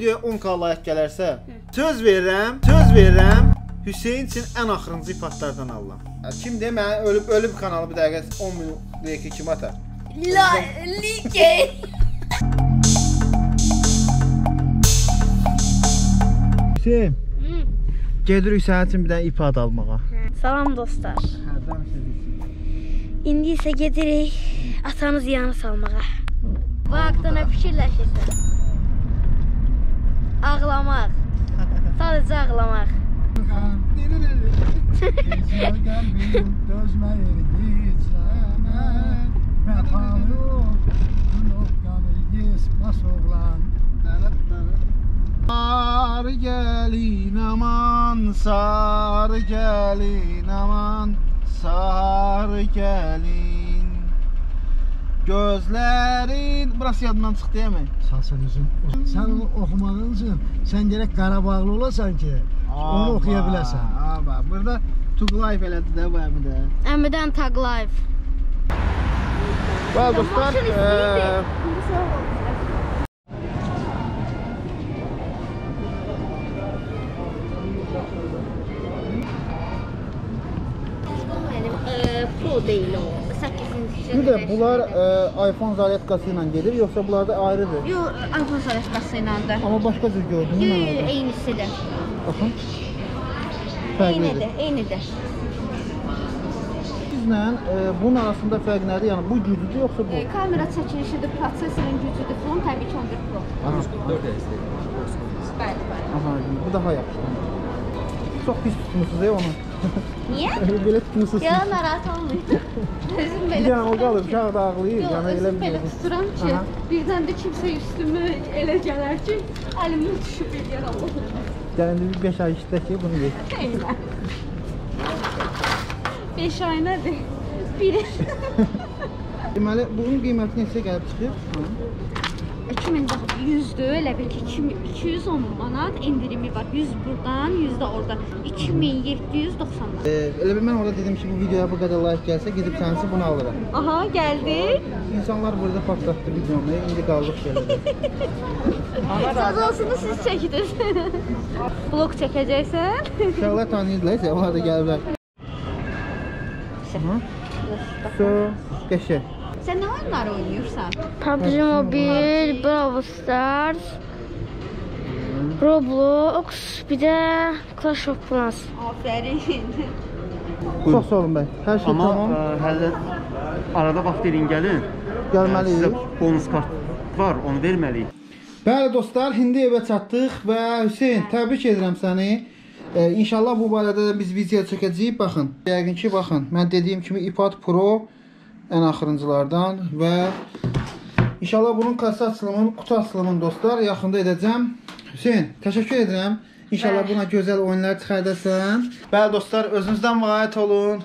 videoya 10k like gələrsə, söz verirəm, söz verirəm, Hüseyn üçün ən axırıncı ipatlardan alıram. Kim deyə mən ölüb ölüb kanalı bir dəqiqə 10 min leki kim atar? La like. Hüseyn, gedirik sənin üçün bir dənə ipad almağa. Salam dostlar. Hə, danışırıq. İndi isə gedirik atanız yanı salmağa. Bu haqda nə fikirləşirsən? Ağlamaq. Sar gelin aman, sar gelin aman, sar gelin. Gözlerin, burası yadından çıxdı deyəmi? Sağ özün. Sən onu oxumağın üçün sən gərək Qarabağlı olasan ki, onu oxuya biləsən. Aba, burada Tuğlayf elədi də bu əmi də. Əmidən Tag Life. Bəli dostlar, Pro deyil o. 8-ci bir də bunlar eee, iPhone zaryadkası ilə gedir, yoxsa bunlar da ayrıdır? Yo, iPhone sarışqası ilə də. Amma başqa cür gördüm. Yo, mən yo, orada. eynisidir. Baxın. Eynidir, eynidir. Bizlə e, bunun arasında fərq nədir? Yəni bu güclüdür yoxsa bu? E, kamera çəkilişidir, prosesorun gücüdür. Bunun təbii ki 11 Pro. Aha, Bəli, bəli. aha, bu daha yaxşıdır. Çox pis tutmusunuz ey onu. Niyə? belə tutmusunuz. Ya narahat olmayın. Özüm belə dənə o qalır, uşaq da ağlayır. Yox, Yəni özüm belə tuturam ki, birdən də kimsə üstümə elə gələr ki, əlimdən düşüb eləyər Allah. Yəni bir 5 ay işlə ki, bunu ye. Eynən. 5 ay nədir? Biri. Deməli, bunun qiyməti neçə gəlib çıxır? Hı. 2000 bax 100-dür, elə bil ki 2000 210 manat endirimi var. 100 burdan, 100 də orada. 2790 manat. E, elə bil mən orada dedim ki, bu videoya bu qədər like gəlsə, gedib sənsi bunu alıram. Aha, gəldi. İnsanlar burada patlatdı videonu, indi qaldıq belədə. Cəzasını siz çəkdiniz. Vlog çəkəcəksən? Uşaqlar tanıyırlar, onlar da gəliblər. Hı? So, qəşəng. Sən nə oyunlar oynayırsan? PUBG Mobile, Brawl Stars, Roblox, bir də Clash of Clans. Afərin. Çox sağ olun bəy. Hər şey Amma tamam. ə, hələ arada vaxt verin gəlin. Gəlməliyik. Sizə bonus kart var, onu verməliyik. Bəli dostlar, indi evə çatdıq və Hüseyn, təbrik edirəm səni. E, inşallah bu barədə də biz video çəkəcəyik. Baxın, yəqin ki, baxın, mən dediyim kimi iPad Pro ən axırıncılardan və inşallah bunun kassa açılımını, qutu açılımını dostlar yaxında edəcəm. Hüseyn, təşəkkür edirəm. İnşallah buna gözəl oyunlar çıxardasan. Bəli dostlar, özünüzdən müğayət olun.